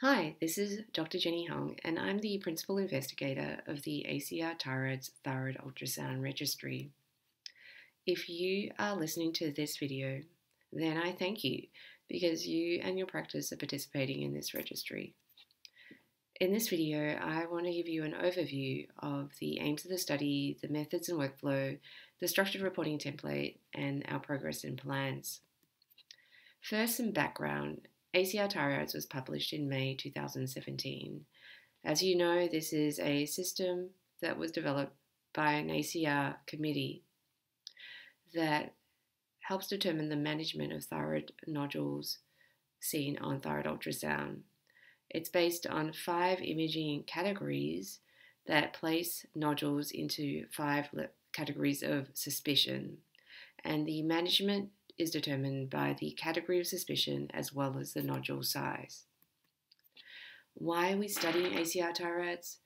Hi, this is Dr. Jenny Hoang, and I'm the principal investigator of the ACR TIRADS Thyroid Ultrasound Registry. If you are listening to this video, then I thank you because you and your practice are participating in this registry. In this video, I want to give you an overview of the aims of the study, the methods and workflow, the structured reporting template, and our progress and plans. First, some background ACR TIRADS was published in May 2017. As you know, this is a system that was developed by an ACR committee that helps determine the management of thyroid nodules seen on thyroid ultrasound. It's based on five imaging categories that place nodules into five categories of suspicion, and the management is determined by the category of suspicion as well as the nodule size. Why are we studying ACR TIRADS?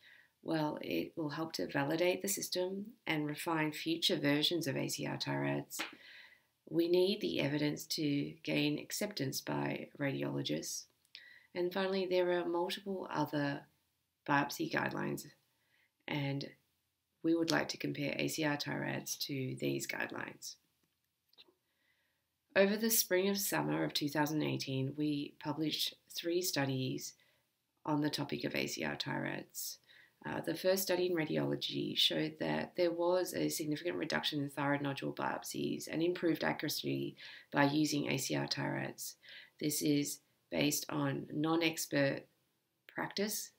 Well, it will help to validate the system and refine future versions of ACR TIRADS. We need the evidence to gain acceptance by radiologists. And finally, there are multiple other biopsy guidelines, and we would like to compare ACR TIRADS to these guidelines. Over the spring of summer of 2018, we published three studies on the topic of ACR TIRADS. Uh, the first study in radiology showed that there was a significant reduction in thyroid nodule biopsies and improved accuracy by using ACR TIRADS. This is based on non expert practice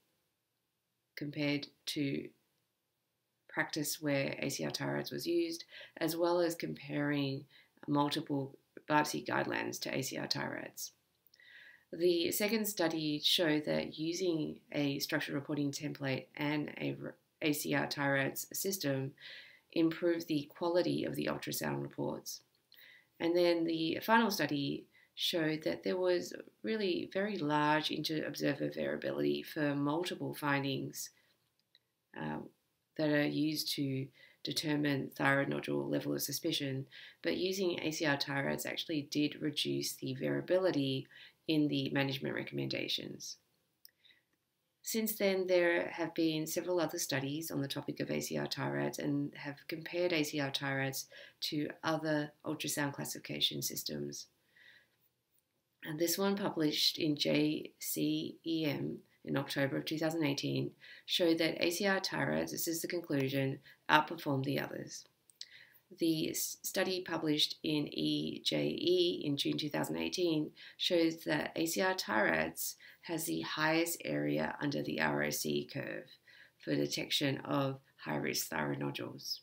compared to practice where ACR TIRADS was used, as well as comparing multiple biopsy guidelines to ACR TIRADS. The second study showed that using a structured reporting template and a ACR TIRADS system improved the quality of the ultrasound reports. And then the final study showed that there was really very large inter-observer variability for multiple findings uh, that are used to determine thyroid nodule level of suspicion, but using ACR TIRADS actually did reduce the variability in the management recommendations. Since then, there have been several other studies on the topic of ACR TIRADS and have compared ACR TIRADS to other ultrasound classification systems. And this one published in JCEM in October of 2018 showed that ACR TIRADS, this is the conclusion, outperformed the others. The study published in EJE in June 2018 shows that ACR TIRADS has the highest area under the ROC curve for detection of high risk thyroid nodules.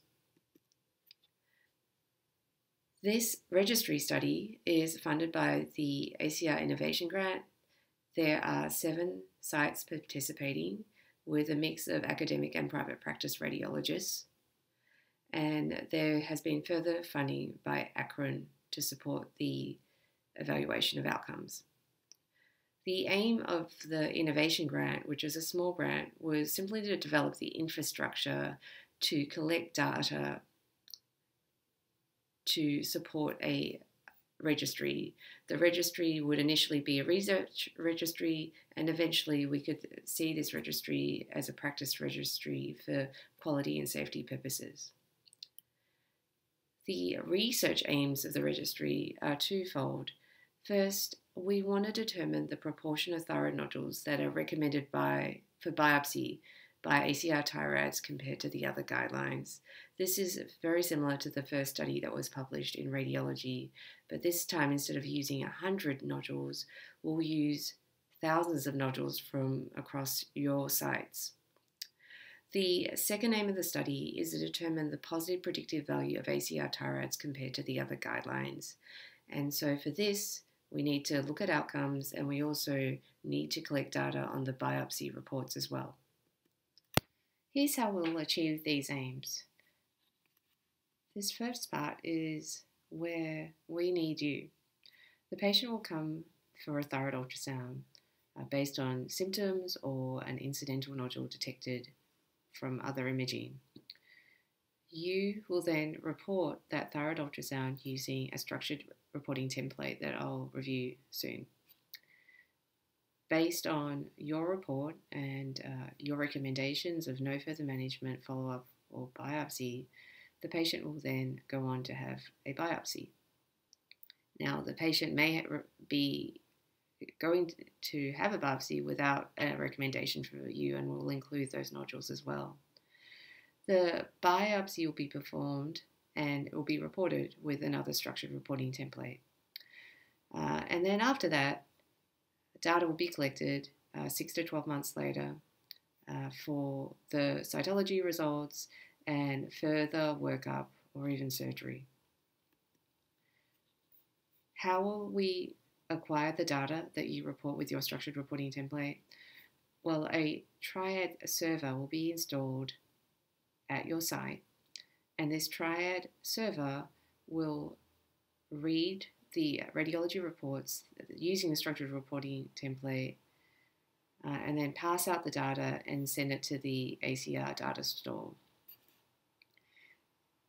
This registry study is funded by the ACR Innovation Grant. There are seven sites participating with a mix of academic and private practice radiologists. And there has been further funding by ACRIN to support the evaluation of outcomes. The aim of the innovation grant, which is a small grant, was simply to develop the infrastructure to collect data to support a registry. The registry would initially be a research registry, and eventually we could see this registry as a practice registry for quality and safety purposes. The research aims of the registry are twofold. First, we want to determine the proportion of thyroid nodules that are recommended by for biopsy by ACR TIRADS compared to the other guidelines. This is very similar to the first study that was published in radiology, but this time instead of using 100 nodules, we'll use thousands of nodules from across your sites. The second aim of the study is to determine the positive predictive value of ACR TIRADS compared to the other guidelines. And so for this, we need to look at outcomes and we also need to collect data on the biopsy reports as well. Here's how we'll achieve these aims. This first part is where we need you. The patient will come for a thyroid ultrasound uh, based on symptoms or an incidental nodule detected from other imaging. You will then report that thyroid ultrasound using a structured reporting template that I'll review soon. Based on your report and uh, your recommendations of no further management, follow up, or biopsy, the patient will then go on to have a biopsy. Now, the patient may be going to have a biopsy without a recommendation from you and will include those nodules as well. The biopsy will be performed and it will be reported with another structured reporting template. Uh, and then after that, data will be collected uh, 6 to 12 months later uh, for the cytology results and further workup or even surgery. How will we acquire the data that you report with your structured reporting template? Well, a Triad server will be installed at your site, and this Triad server will read the radiology reports using the structured reporting template uh, and then pass out the data and send it to the ACR data store.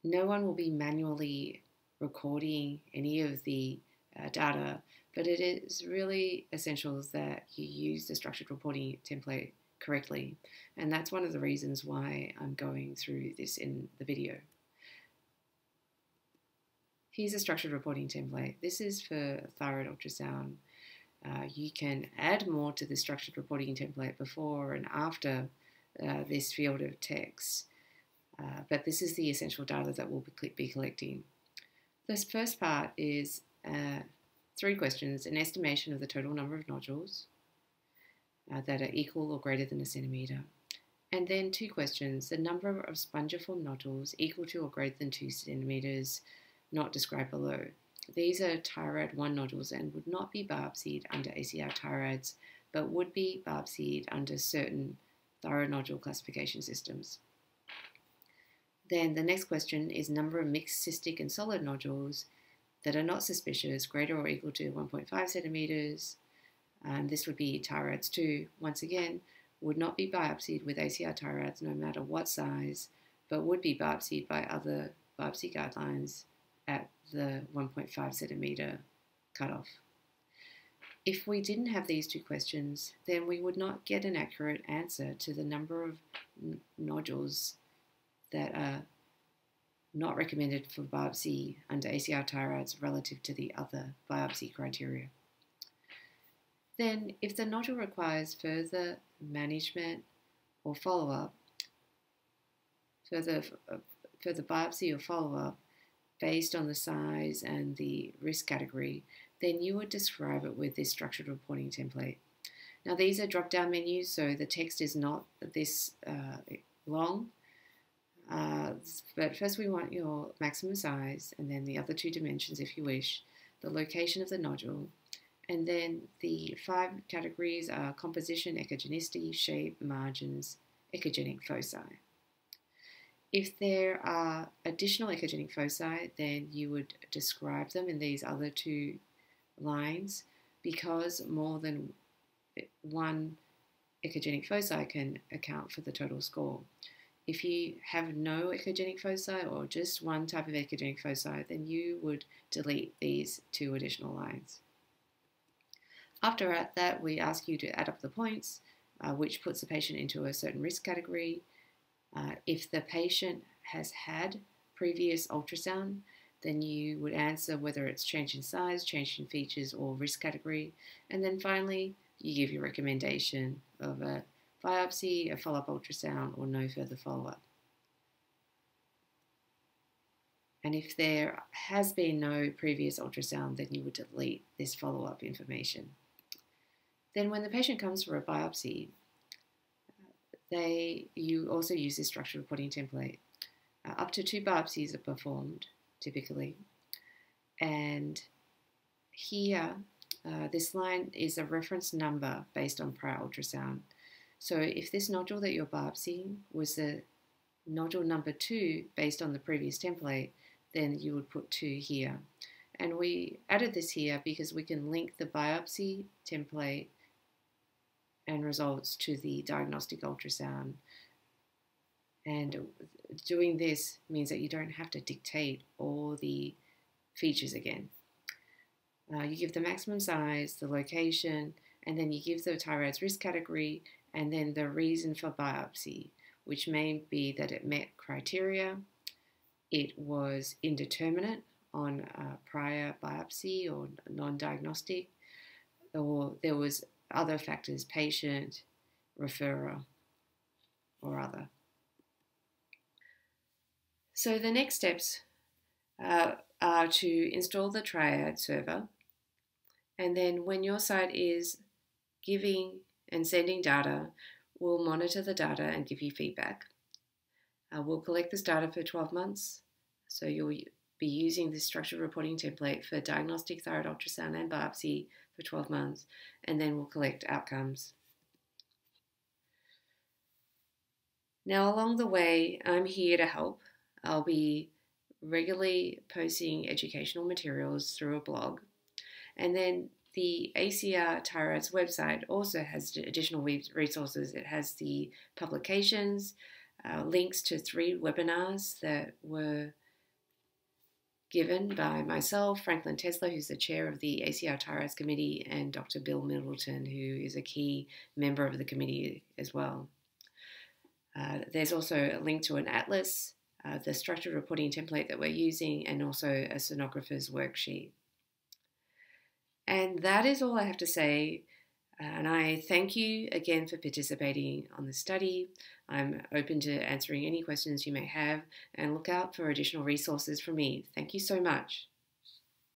No one will be manually recording any of the uh, data, but it is really essential that you use the structured reporting template correctly. And that's one of the reasons why I'm going through this in the video. Here's a structured reporting template. This is for thyroid ultrasound. Uh, you can add more to the structured reporting template before and after uh, this field of text, uh, but this is the essential data that we'll be collecting. This first part is uh, three questions, an estimation of the total number of nodules uh, that are equal or greater than a centimetre, and then two questions, the number of spongiform nodules equal to or greater than two centimetres not described below. These are TI-RAD 1 nodules and would not be biopsied under ACR TI-RADS, but would be biopsied under certain thyroid nodule classification systems. Then the next question is number of mixed cystic and solid nodules that are not suspicious, greater or equal to 1.5 centimeters. And this would be TI-RADS 2. Once again, would not be biopsied with ACR TI-RADS no matter what size, but would be biopsied by other biopsy guidelines at the 1.5 centimeter cutoff. If we didn't have these two questions, then we would not get an accurate answer to the number of nodules that are not recommended for biopsy under ACR TI-RADS relative to the other biopsy criteria. Then, if the nodule requires further management or follow-up, further, uh, further biopsy or follow-up, based on the size and the risk category, then you would describe it with this structured reporting template. Now these are drop-down menus, so the text is not this uh, long. Uh, but first we want your maximum size and then the other two dimensions if you wish, the location of the nodule, and then the five categories are composition, echogenicity, shape, margins, echogenic foci. If there are additional echogenic foci, then you would describe them in these other two lines because more than one echogenic foci can account for the total score. If you have no echogenic foci or just one type of echogenic foci, then you would delete these two additional lines. After that, we ask you to add up the points, uh, which puts the patient into a certain risk category. Uh, if the patient has had previous ultrasound, then you would answer whether it's change in size, change in features, or risk category. And then finally, you give your recommendation of a biopsy, a follow up ultrasound, or no further follow up. And if there has been no previous ultrasound, then you would delete this follow up information. Then, when the patient comes for a biopsy, they you also use this structured reporting template. Uh, up to two biopsies are performed typically, and here uh, this line is a reference number based on prior ultrasound. So if this nodule that you're biopsying was the nodule number two based on the previous template, then you would put two here. And we added this here because we can link the biopsy template and results to the diagnostic ultrasound. And doing this means that you don't have to dictate all the features again. Uh, you give the maximum size, the location, and then you give the TI-RADS risk category and then the reason for biopsy, which may be that it met criteria, it was indeterminate on prior biopsy or non diagnostic, or there was other factors, patient, referrer, or other. So the next steps uh, are to install the Triad server, and then when your site is giving and sending data, we'll monitor the data and give you feedback. Uh, we'll collect this data for 12 months, so you'll be using this structured reporting template for diagnostic thyroid ultrasound and biopsy for 12 months, and then we'll collect outcomes. Now, along the way, I'm here to help. I'll be regularly posting educational materials through a blog, and then the ACR TI-RADS website also has additional resources. It has the publications, uh, links to three webinars that were given by myself, Franklin Tessler, who's the chair of the ACR TI-RADS committee, and Dr. Bill Middleton, who is a key member of the committee as well. Uh, there's also a link to an atlas, uh, the structured reporting template that we're using, and also a sonographer's worksheet. And that is all I have to say. And I thank you again for participating on the study. I'm open to answering any questions you may have and look out for additional resources from me. Thank you so much.